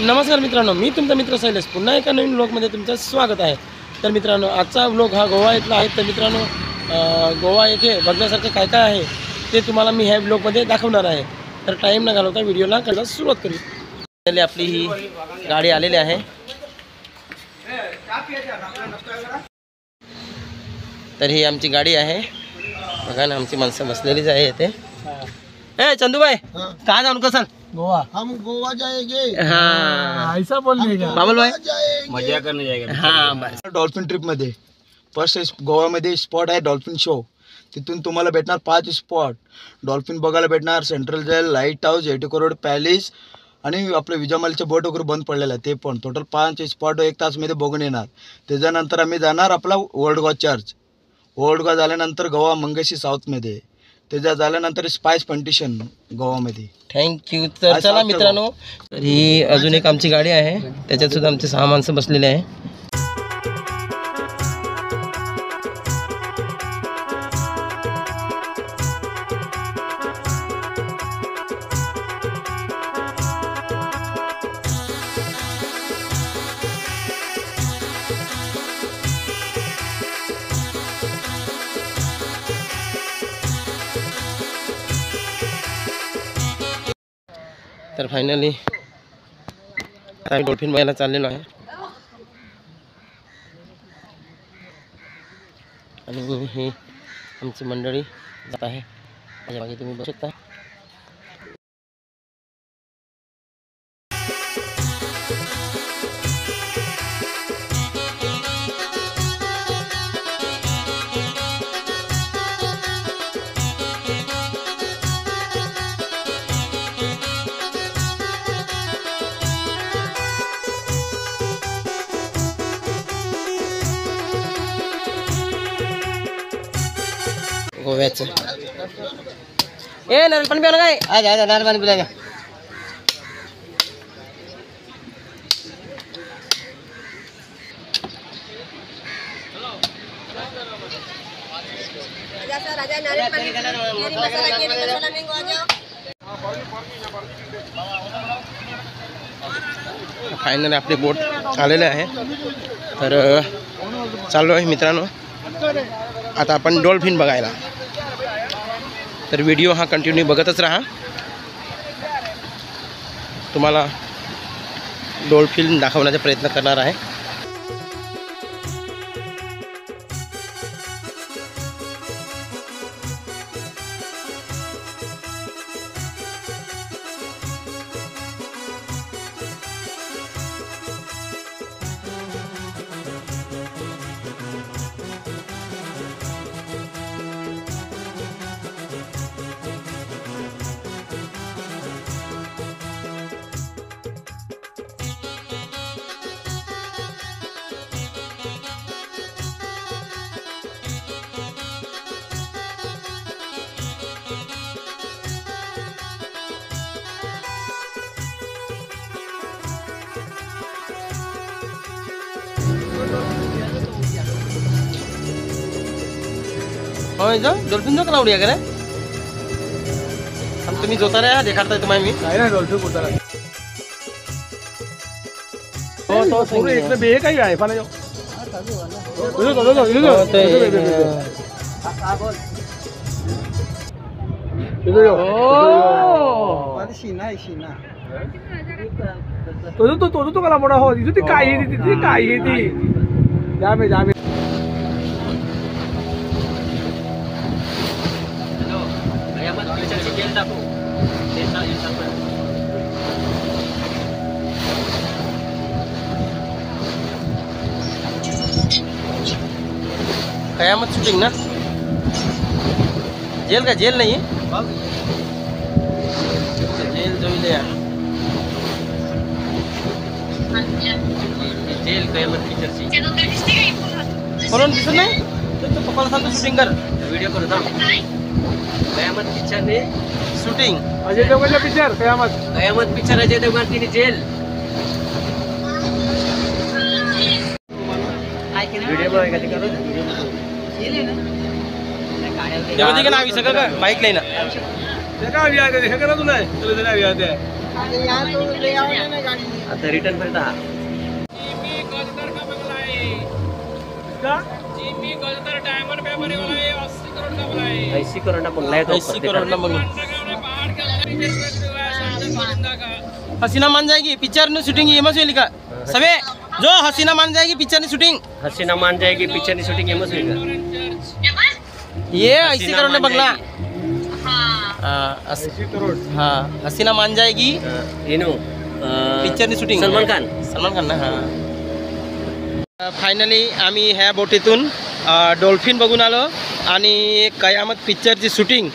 नमस्कार मित्रांनो मी तुमचा मित्र शैलेश. पुन्हा एका नवीन व्लॉगमध्ये तुमचं स्वागत आहे. तर मित्रांनो आजचा व्लॉग हा गोवा इथला आहे. तर मित्रांनो गोवा येथे बघण्यासारखं काय काय आहे ते तुम्हाला मी ह्या व्लॉगमध्ये दाखवणार आहे. तर टाईम न घालवता व्हिडिओला करायला सुरुवात करू. आपली ही गाडी आलेली आहे. तर ही आमची गाडी आहे. बघा ना आमची माणसं बसलेलीच आहे इथे. ए चंदूबाई कहाँ जाऊन कसल गोवा. हम गोवा जाएंगे। हाँ ऐसा बोलने का बाबुल भाई? मजा करने जाएगा हाँ बस। डॉल्फिन ट्रिपमध्ये. फर्स्ट गोवामध्ये स्पॉट आहे डॉल्फिन शो तिथून तुम्हाला भेटणार पाच स्पॉट डॉल्फिन बघायला भेटणार central jail lighthouse eighty crore palace आणि आपलं विजामालचे बोट वगैरे बंद पडलेलं आहे ते पण. टोटल पाच स्पॉट एक तासमध्ये बघून येणार. त्याच्यानंतर आम्ही जाणार आपला old Goa church old Goa झाल्यानंतर गोवा मंगेशी साऊथमध्ये त्याच्या झाल्यानंतर स्पाइस पंटिशन गोवामध्ये. थँक्यू तर चला मित्रांनो तर ही अजून एक आमची गाडी आहे. त्याच्यात सुद्धा आमचे सहा माणसं बसलेले आहे. तर फायनली आम्ही डॉल्फिन बघायला चाललेलो आहे. आणि ही आमची मंडळी जात आहे. माझ्या मागे तुम्ही बघू शकता. गोव्याचं ए नारळ पाणी प्यावं काय आज आज नारळ पाणी पिला फायनली आपली बोट आलेले आहे. तर चाललो आहे मित्रांनो. आता आपण डॉल्फिन बघायला. तर व्हिडिओ हा कंटिन्यू बघतच राहा. तुम्हाला डॉल्फिन दाखवण्याचा प्रयत्न करणार आहे. हो जो डॉल्फिन जो कला उडिया करे। हम तुम्ही जोता रे देखाडताय तुम्हाला मी काय नाही डॉल्फिन कुठला हो तो पूर्ण इकडे बे काही आहे पण हो, ते, हो. तो तो तो तो कला मोठा हो। तिथे ती काय आहे ती ती काय आहे ती जामे जामे। कयामत शूटिंग ना। जेल का जेल नाही जेल जोईले जेल कयामत पिक्चरची म्हणून दिसत नाही तर तू पप्पाला सांगतो शूटिंग कर। व्हिडिओ करू थांब कयामत पिक्चरने शूटिंग अजय देवगणचा पिक्चर कयामत। कयामत पिक्चर अजय देवगण तिने जेल। व्हिडिओ बघायला कधी करू। तेव्हा ते का नावी सगळं का बाईक नाही ना ते काय व्याज आहे हे। करा तुला तुला ते काय व्याज आहे आता रिटर्न पर्यंत हा तो करोड़ बंगला हसीना मान जाएगी पिक्चर ने शूटिंग एमएस वेली का सवे जो हसीना मान जाएगी पिक्चर ने शूटिंग हसीना मान जाएगी पिक्चरनी शूटिंग एमच होईल का? ये हसीना करोड़ ने बंगला हाँ. हाँ हसीना मान जाएगी येनो अं, शूटिंग सलमान खान. सलमान खान ना हाँ. फायनली आम्ही ह्या बोटीतून डॉल्फिन बघून आलो आणि कयामत पिक्चरची शूटिंग.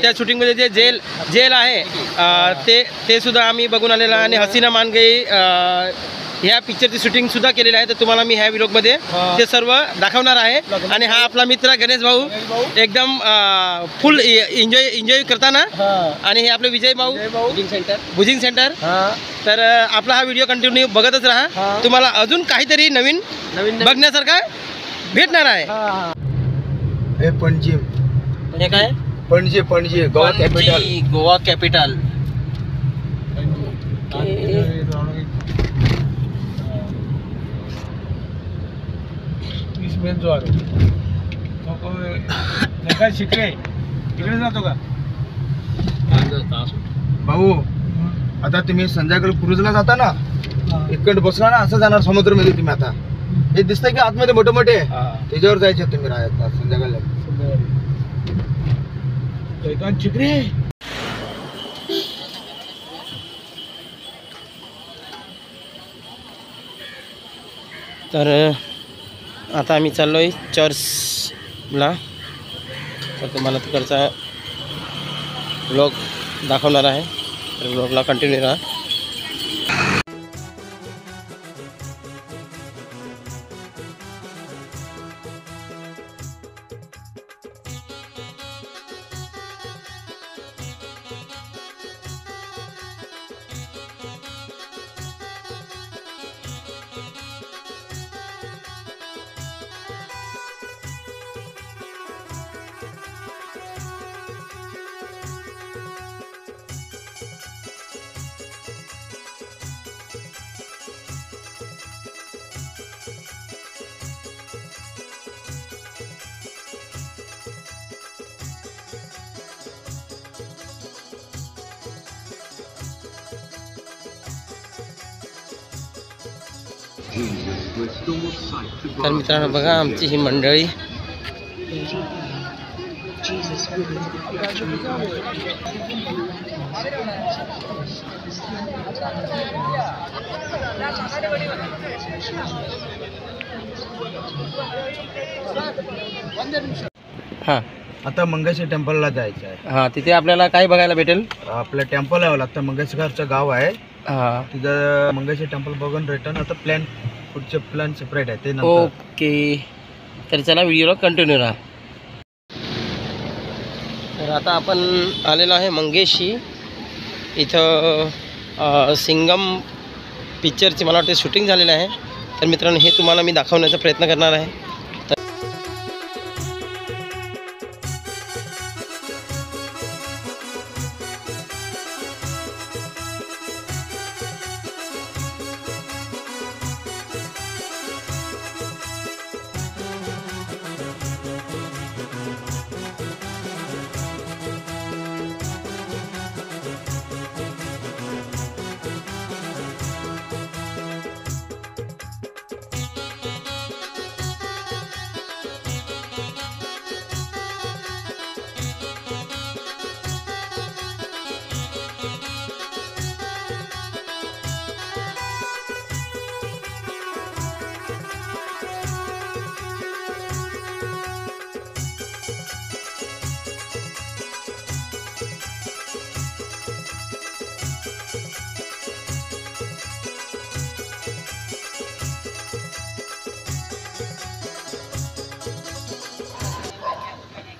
त्या शूटिंगमध्ये जे जेल जेल आहे ते ते सुद्धा आम्ही बघून आलेलं आणि हसीना मान गई ह्या पिक्चरची शूटिंग सुद्धा केलेली आहे. तर तुम्हाला मी ह्या व्हिडिओमध्ये ते सर्व दाखवणार आहे. आणि हा आपला मित्र गणेश भाऊ एकदम फुल एन्जॉय एन्जॉय करताना. आणि हे आपले विजय भाऊ सेंटर बुजिंग सेंटर तर आपला हा व्हिडिओ कंटिन्यू बघतच राहा. तुम्हाला अजून काहीतरी नवीन नवीन बघण्यासारखा भेटणार आहे. हे पणजी. हे काय? पणजी पणजी गोवा कॅपिटल गोवा कॅपिटल शिकले. तिकडे जातो का? भाऊ आता तुम्ही संध्याकाळी क्रुजला जाता ना इकडे बसला ना असं जाणार समुद्रामध्ये तुम्ही आता. हे दिसतंय की आतमध्ये मोठे मोठे त्याच्यावर जायचे तुम्ही राहायला संध्याकाळी. चिकरे. तर आता आम्ही चाललो आहे चर्चला. तर तुम्हाला तिकडचा ब्लॉग दाखवणार आहे. तर ब्लॉगला कंटिन्यू राहा. तर मित्रांनो बघा आमची ही मंडळी. हां. आता मंगेश्वर टेम्पलला जायचं आहे हां तिथे आपल्याला काय बघायला भेटेल? आपलं टेम्पल यावं लागतं. मंगेशकरचं गाव आहे. हां. तिथं मंगेश्वर टेम्पल बघून रिटर्न आता प्लॅन पुढचे प्लॅन सेपरेट आहे ते नंतर. ओके. तर चला व्हिडिओला कंटिन्यू राहा. तर आता आपण आलेलो आहे मंगेशी. इथं अ, सिंगम पिक्चरची मला वाटते शूटिंग झालेलं आहे. तर मित्रांनो हे तुम्हाला मी दाखवण्याचा प्रयत्न करणार आहे.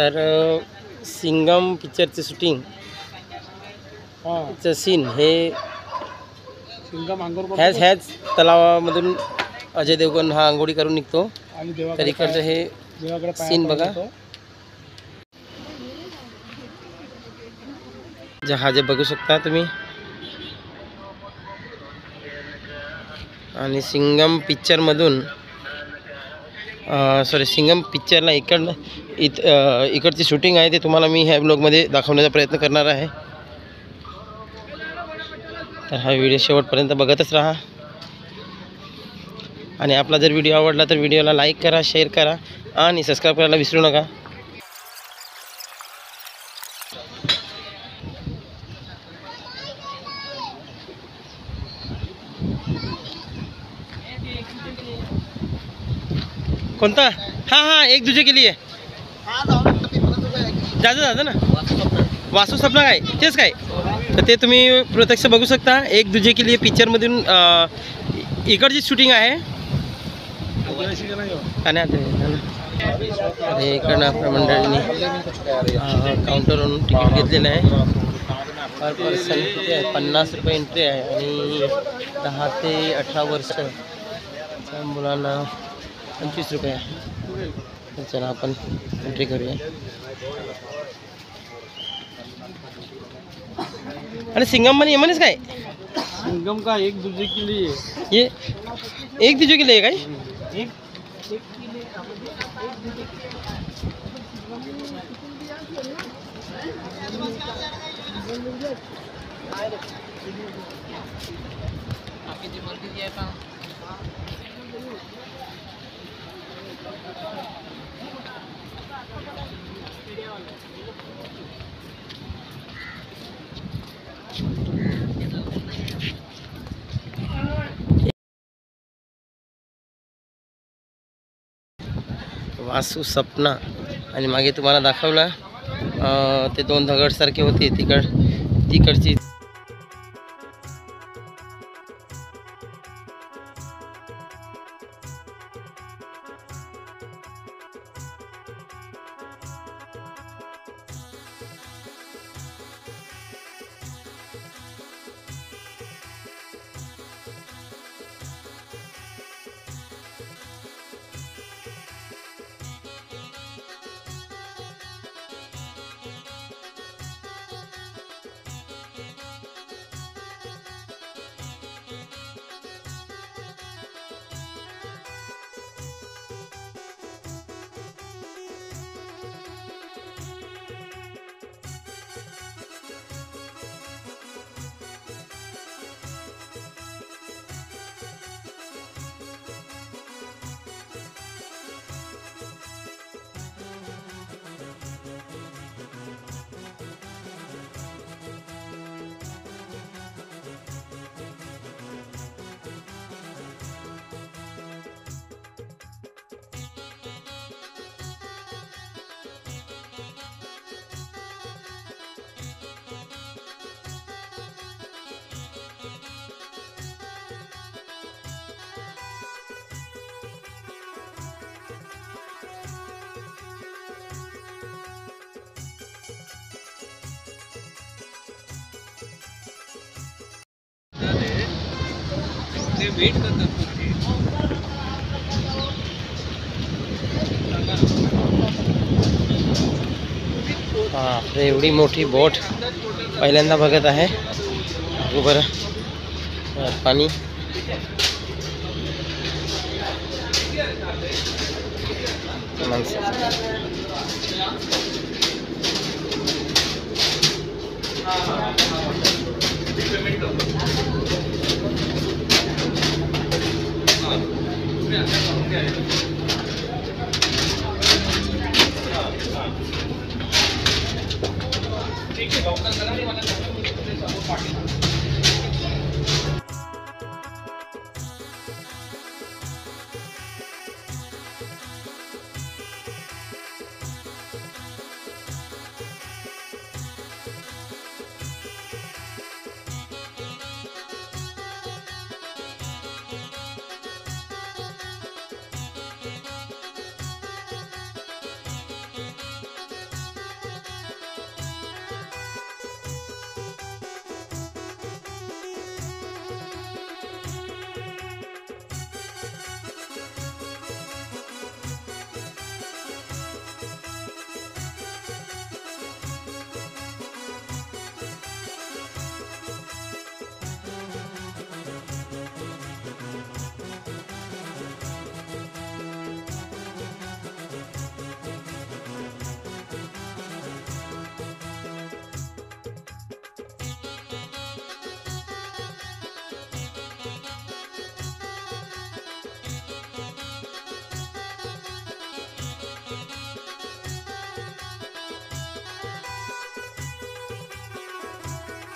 तर सिंगम पिक्चरचे शूटिंग. चं सीन हे सिंगम अंगोर ह्याच ह्याच तलावामधून अजय देवगण हा आंघोळी करून निघतो. आणि तर देवाकडे इकडचं हे देवाकडे पाया सीन बघा. पडतो. जहाजे बघू शकता तुम्ही. आणि सिंगम पिक्चरमधून सॉरी सिंगम पिक्चरला इकडनं इत इकडची शूटिंग आहे ते तुम्हाला मी ह्या ब्लॉगमध्ये दाखवण्याचा प्रयत्न करणार आहे. तर हा व्हिडिओ शेवटपर्यंत बघतच राहा. आणि आपला जर व्हिडिओ आवडला तर व्हिडिओला लाईक करा शेअर करा आणि सबस्क्राईब करायला विसरू नका. कोणता? हां हां एक दुजे के लिए. जायचं जायचं ना. वासू सपना काय? तेच काय. तर ते तुम्ही प्रत्यक्ष बघू शकता. एक दुजे के लिए पिक्चरमधून इकडची शूटिंग आहे. आणि अरे इकडनं आपल्या मंडळींनी. काउंटरवरून तिकीट घेतलेलं आहे. पर पर्सन किती आहे? पन्नास रुपये एंट्री आहे. आणि दहा ते अठरा वर्ष. मुलांना पंचवीस रुपये। तर चला आपण एंट्री करूया आणि सिंगम म्हणे म्हणेच काय सिंगम का एक दूसरे के लिए। ये एक दिजो के लिए काय वासू सपना आणि मागे तुम्हाला दाखवला ते दोन दगडसारखे होते तिकड तिकडची दे वेट कर दो हाँ। एवढी मोठी बोट पहिल्यांदा बघत आहे. बरं पाणी. ठीक है डॉक्टर करा नहीं मतलब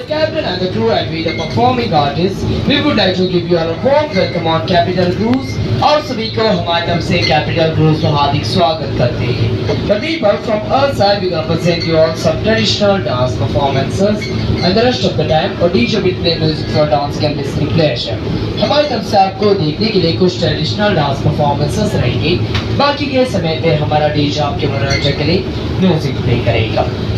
The captain and the crew and we the performing artists, we would like to give you a warm welcome on Capital Cruise और सभी को हमारी तरफ़ से कैपिटल क्रूज में हार्दिक स्वागत करते हैं from our side we gonna present you all some traditional dance performances and the rest of the time और DJ will play music for dance can listening pleasure. हमारी तरफ़ से आपको देखने के लिए कुछ ट्रेडिशनल डांस परफॉर्मेंसेस रहेंगी बाकी के समय पे हमारा डीजे आपके मनोरंजन के लिए म्यूज़िक प्ले करेगा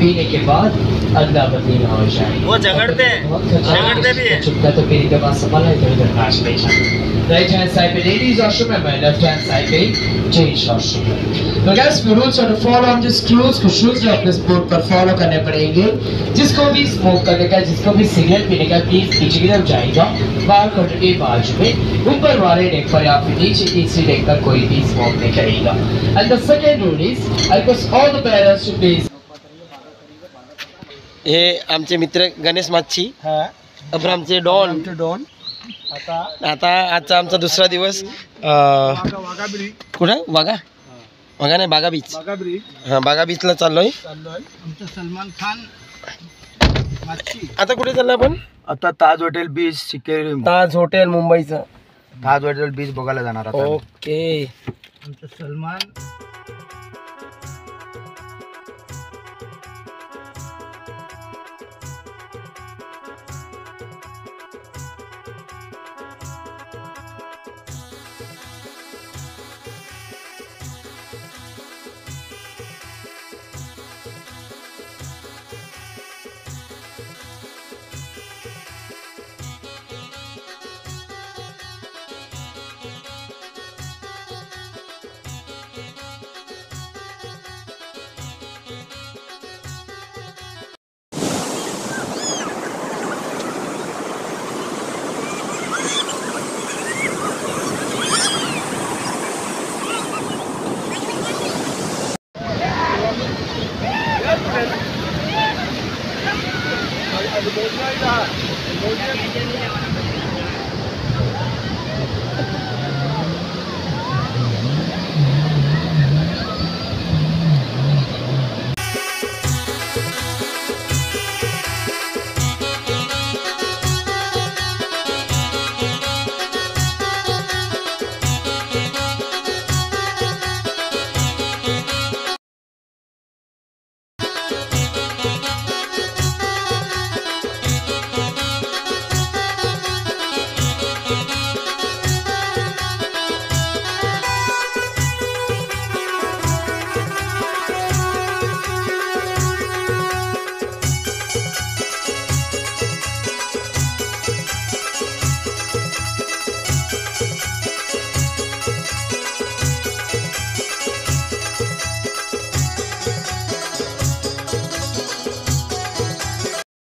पीने के बाद अगला बदली ना हो जाए वो झगड़ते हैं, झगड़ते भी हैं। चुपका तो पीने के बाद संभाला इधर उधर नाच ले राइट हैंड साइड पे लेडीज़ वॉशरूम है लेफ़्ट हैंड साइड पे जेंट्स वॉशरूम है। तो guys we rules to follow on this cruise कुछ रूल्स जो अपने स्पोर्ट पर फॉलो करने पड़ेंगे। जिसको भी स्मोक करने का जिसको भी सिगरेट पीने का प्लीज़ पीछे की तरफ़ जाएगा बाहर कटर के बाजू में ऊपर वाले डेक पर या फिर नीचे तीसरी डेक पर कोई भी स्मोक नहीं करेगा। And the second rule is I all the parents to please हे आमचे मित्र गणेश माच्छी अब्रामचे डॉन. डॉन. आता आजचा आमचा दुसरा दिवस अं, कुठं? वाघा? वाघा नाही बागा बीच ब्रिज हां बागा बीचला चाललोय. चाललोय. आमचं सलमान खान माची आता कुठे चाललो आपण? आता Taj hotel beach Sinquerim Taj hotel मुंबईचं. ताज हॉटेल बीच बघायला जाणार आता ओके. आमचं सलमान